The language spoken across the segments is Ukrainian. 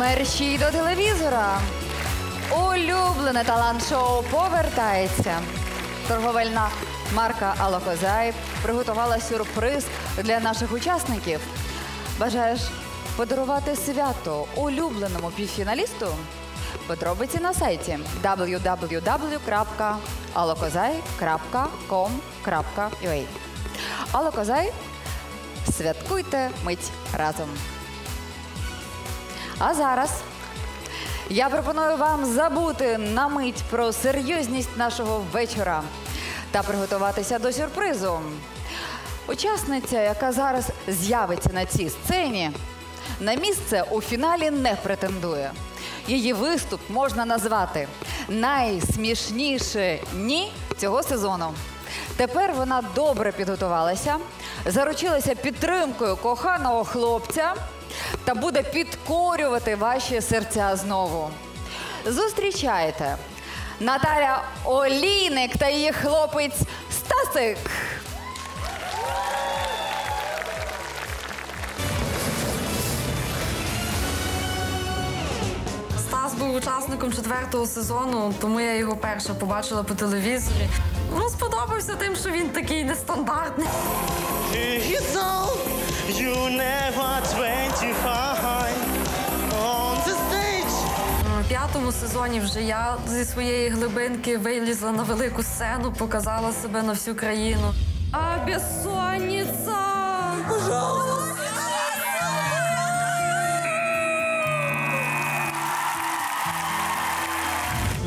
Мерщій до телевізора. Улюблене талант-шоу повертається. Торговельна марка Алокозай приготувала сюрприз для наших учасників. Бажаєш подарувати свято улюбленому півфіналісту? Подробиці на сайті www.alokozai.com.ua Алокозай святкуйте мить разом. А зараз я пропоную вам забути на мить про серйозність нашого вечора та приготуватися до сюрпризу. Учасниця, яка зараз з'явиться на цій сцені, на місце у фіналі не претендує. Її виступ можна назвати найсмішніше ні цього сезону. Тепер вона добре підготувалася, заручилася підтримкою коханого хлопця та буде підкорювати ваші серця знову. Зустрічайте Наталя Олійник та її хлопець Стасик. Стас був учасником четвертого сезону, тому я його перша побачила по телевізорі. Ну, сподобався тим, що він такий нестандартний. Know you never 25 on the stage. У п'ятому сезоні вже я зі своєї глибинки вилізла на велику сцену, показала себе на всю країну. А безсонниця!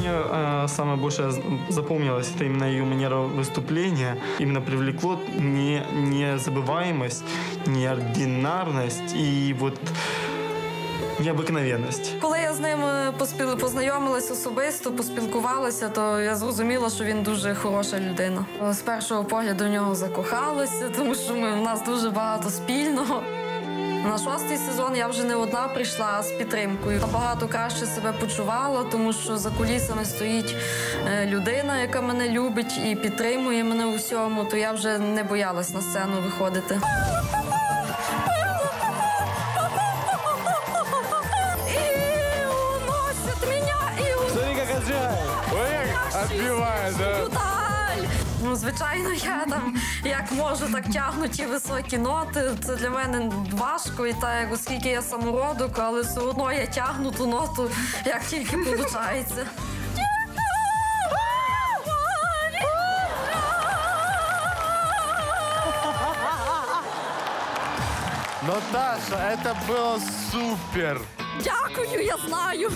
Мне э, самое больше з- запомнилось это именно ее манера выступления. Именно привлекло не незабываемость, неординарность и вот необыкновенность. Коли я з ним е, поспіл... познайомилась особисто, поспілкувалася, то я зрозуміла, що він дуже хороша людина. З першого погляду в нього закохалася, тому що ми, у нас дуже багато спільного. На шостий сезон я вже не одна прийшла з підтримкою. Набагато краще себе почувала, тому що за кулісами стоїть е, людина, яка мене любить і підтримує мене у всьому, то я вже не боялась на сцену виходити. Смотри, отбивает, да. Звичайно, я там як можу, так тягну ті високі ноти. Це для мене важко, і так, оскільки я самородок, але все одно я тягну ту ноту, як тільки виходить. Наташа, это было супер. Дякую, я знаю.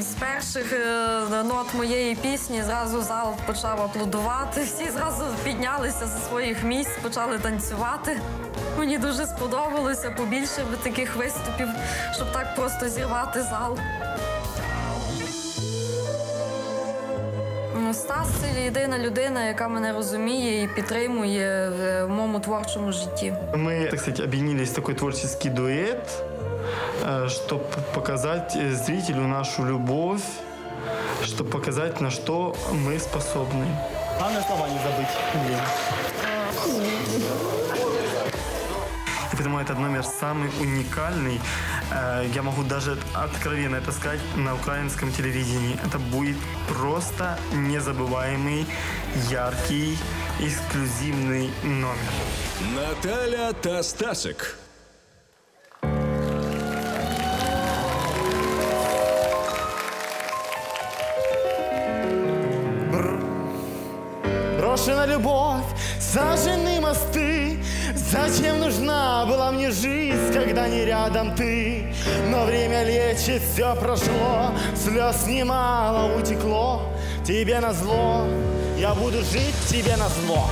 З перших е, нот моєї пісні зразу зал почав аплодувати. Всі зразу піднялися зі своїх місць, почали танцювати. Мені дуже сподобалося побільше би таких виступів, щоб так просто зірвати зал. Ну, Стас це єдина людина, яка мене розуміє і підтримує в моєму творчому житті. Мы, так сказать, объединились в такой творческий дуэт, Чтобы показать э, зрителю нашу любовь, чтобы показать, на что мы способны. Главное слова не забыть. И потому этот номер самый уникальный. Э, Я могу даже откровенно это сказать на украинском телевидении. Это будет просто незабываемый, яркий, эксклюзивный номер. Наталя та Брошена любовь, сожжены мосты. Зачем нужна была мне жизнь, когда не рядом ты? Но время лечит, все прошло, слез немало утекло. Тебе на зло, я буду жить тебе на зло.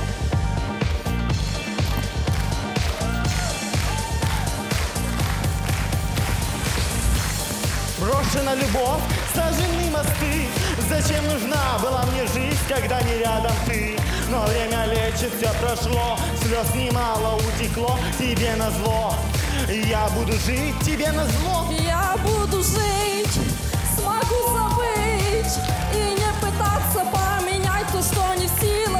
Брошена любовь, сожжены мосты. Зачем нужна была мне жизнь, когда не рядом ты? Но время лечит, все прошло Слез немало утекло тебе на зло. Я буду жить тебе на зло. Я буду жить, смогу забыть И не пытаться поменять то, что не в силах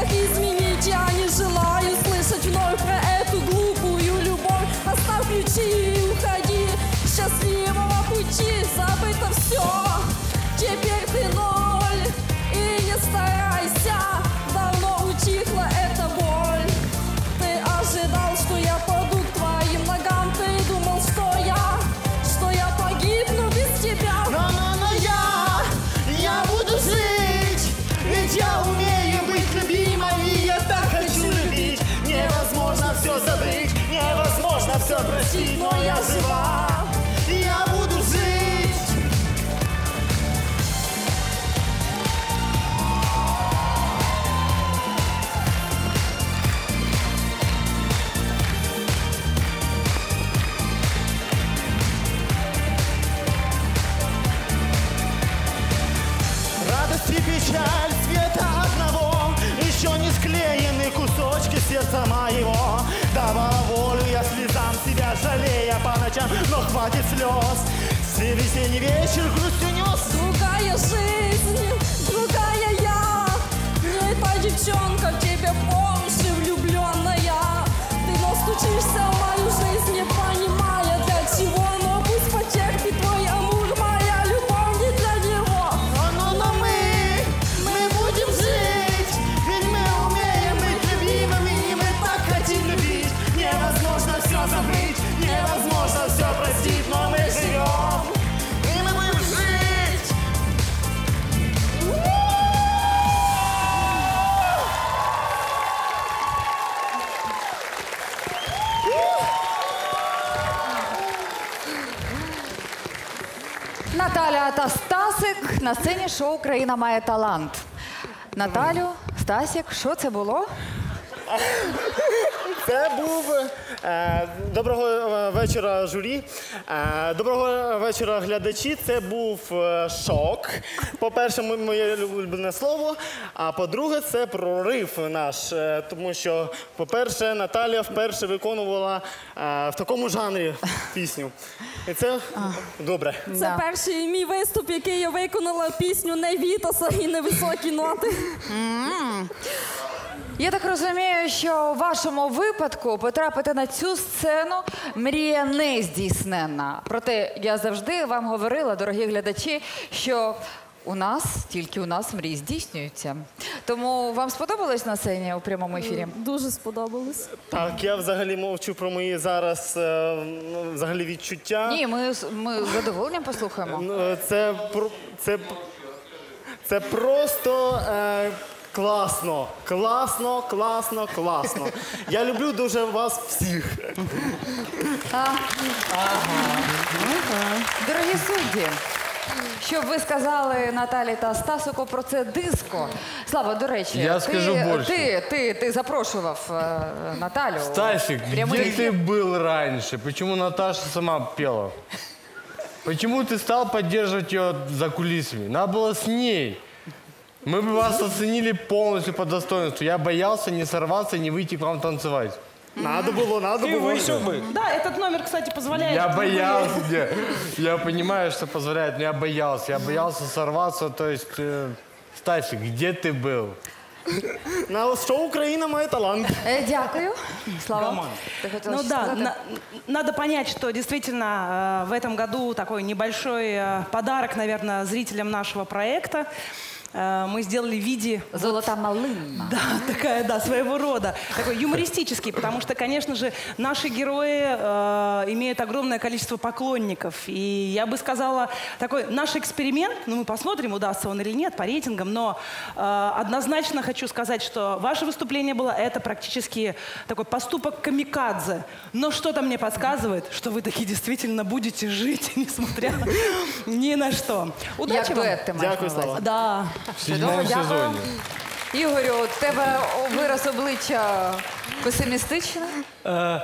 простить, но я жива. Жалея по ночам Но хватит слез. Все весенний вечер грустью Наталя та Стасик на сцені шоу Україна має талант. Наталю, Стасік, що це було? Це був е, доброго е, вечора, журі. Е, доброго вечора, глядачі. Це був е, шок. По-перше, мо- моє улюблене слово. А по-друге, це прорив наш. Е, тому що, по-перше, Наталія вперше виконувала е, в такому жанрі пісню. І це добре. Це Да. перший мій виступ, який я виконала пісню не Вітаса і невисокі ноти. Я так розумію, що в вашому випадку потрапити на цю сцену мрія не здійсненна. Проте я завжди вам говорила, дорогі глядачі, що у нас тільки у нас мрії здійснюються. Тому вам сподобалось на сцені у прямому ефірі? Дуже сподобалось. Так, я взагалі мовчу про мої зараз е, ну, взагалі відчуття. Ні, ми, з- ми з задоволенням послухаємо. Ну, Це, про- це, це просто е, класно. Класно, класно, класно. Я люблю дуже вас всіх. Дорогі судді, що б ви сказали Наталі та Стасику про це диско? Слава, до речі, Я ти, скажу більше. ти, ти, ти запрошував е, Наталю. у Стасик, прямий где ефір. ты был раньше? Почему Наташа сама пела? Почему ты стал поддерживать ее за кулисами? Надо было с ней. Мы бы вас оценили полностью по достоинству. Я боялся не сорваться и не выйти к вам танцевать. Надо було, надо Ты було. вышел бы. Да, этот номер, кстати, позволяет. Я вы боялся, не, я понимаю, что позволяет, но я боялся. Я боялся сорваться, то есть... э, Стасик, где ты был? На шоу Україна має талант. Е, Дякую. Слава. Ти хотіла Ну щось да, сказати? на- надо понять, что действительно э, в этом году такой небольшой э, подарок, наверное, зрителям нашего проекта. Э, Мы сделали в виде Золота малина. Да, такая, да, своего рода. Такой юмористический, потому что, конечно же, наши герои э, имеют огромное количество поклонников. И я бы сказала, такой наш эксперимент, ну мы посмотрим, удастся он или нет по рейтингам, но э, однозначно хочу сказать, что ваше выступление было это практически такой поступок камикадзе. Но что-то мне подсказывает, что вы таки действительно будете жить, несмотря ни на что. Удачи Як вам. Дякую? Слава. Да. В седьмом дякую. Ігорю, у тебе вираз обличчя песимістичний? А,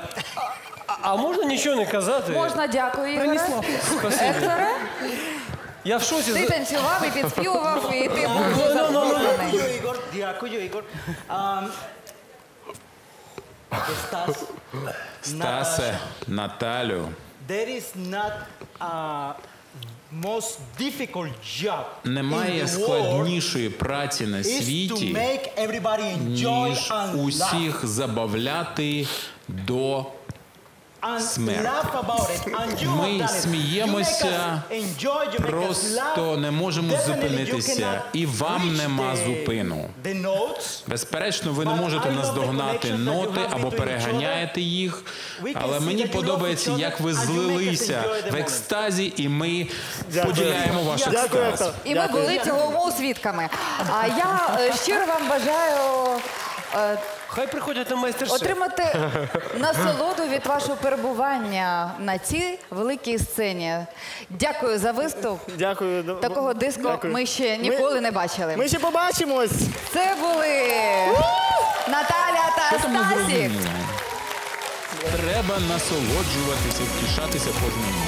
а можна нічого не казати? Можна, дякую, Ігоре. Спасибі. Екторе, Я в шоці. ти за- танцював і підспівував, і ти був задоволений. Igor, дякую, Igor. Um, Stas, Стасе, Наталю, there is not a немає in the складнішої праці на світі, ніж усіх забавляти до You Ми сміємося, Просто не можемо зупинитися, і вам нема зупину. Безперечно, ви не можете наздогнати ноти або переганяєте їх. Але мені подобається, як ви злилися в екстазі, і ми поділяємо ваш екстаз. І ми були цього свідками. А я е, щиро вам бажаю е, Хай приходять на майстер-шеф. отримати насолоду від вашого перебування на цій великій сцені. Дякую за виступ. Дякую. Такого диско Дякую. ми ще ніколи не бачили. Ми ще побачимось. Це були Наталя та Стасік. Треба насолоджуватися, втішатися кожним.